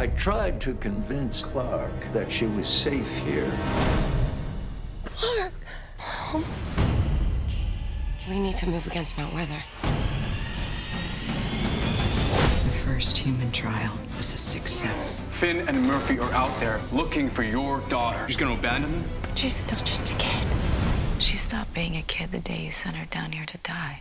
I tried to convince Clarke that she was safe here. Clarke! We need to move against Mount Weather. The first human trial was a success. Finn and Murphy are out there looking for your daughter. She's gonna abandon them? But she's still just a kid. She stopped being a kid the day you sent her down here to die.